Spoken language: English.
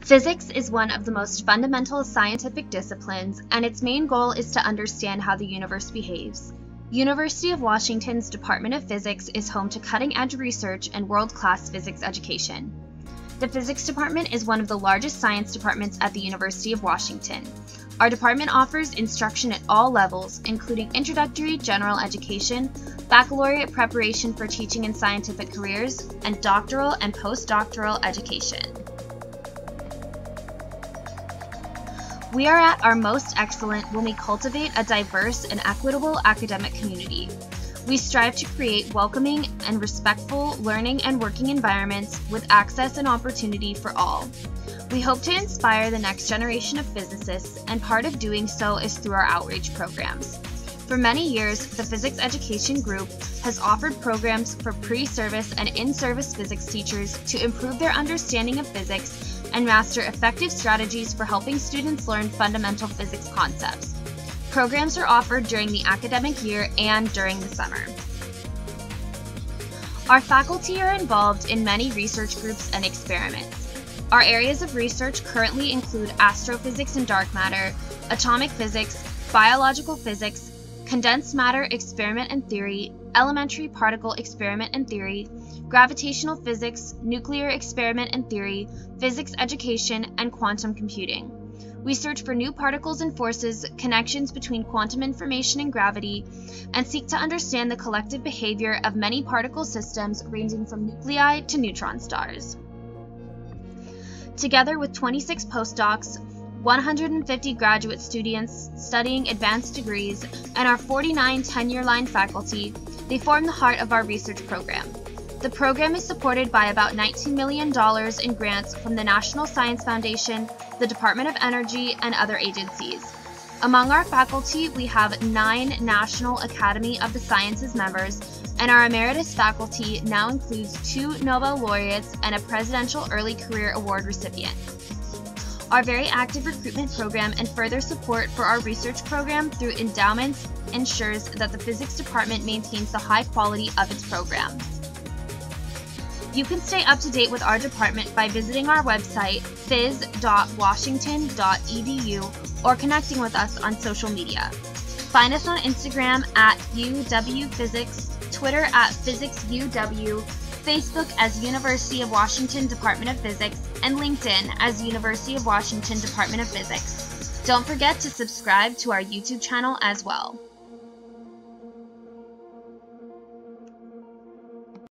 Physics is one of the most fundamental scientific disciplines, and its main goal is to understand how the universe behaves. University of Washington's Department of Physics is home to cutting-edge research and world-class physics education. The Physics Department is one of the largest science departments at the University of Washington. Our department offers instruction at all levels, including introductory general education, baccalaureate preparation for teaching and scientific careers, and doctoral and postdoctoral education. We are at our most excellent when we cultivate a diverse and equitable academic community. We strive to create welcoming and respectful learning and working environments with access and opportunity for all. We hope to inspire the next generation of physicists, and part of doing so is through our outreach programs. For many years, the Physics Education Group has offered programs for pre-service and in-service physics teachers to improve their understanding of physics and master effective strategies for helping students learn fundamental physics concepts. Programs are offered during the academic year and during the summer. Our faculty are involved in many research groups and experiments. Our areas of research currently include astrophysics and dark matter, atomic physics, biological physics, condensed matter experiment and theory, elementary particle experiment and theory, gravitational physics, nuclear experiment and theory, physics education, and quantum computing. We search for new particles and forces, connections between quantum information and gravity, and seek to understand the collective behavior of many particle systems ranging from nuclei to neutron stars. Together with 26 postdocs, 150 graduate students studying advanced degrees, and our 49 tenure line faculty, they form the heart of our research program. The program is supported by about $19 million in grants from the National Science Foundation, the Department of Energy, and other agencies. Among our faculty, we have nine National Academy of the Sciences members, and our emeritus faculty now includes two Nobel laureates and a Presidential Early Career Award recipient. Our very active recruitment program and further support for our research program through endowments ensures that the physics department maintains the high quality of its programs. You can stay up to date with our department by visiting our website, phys.washington.edu, or connecting with us on social media. Find us on Instagram at UWPhysics, Twitter at PhysicsUW, Facebook as University of Washington Department of Physics, and LinkedIn as University of Washington Department of Physics. Don't forget to subscribe to our YouTube channel as well.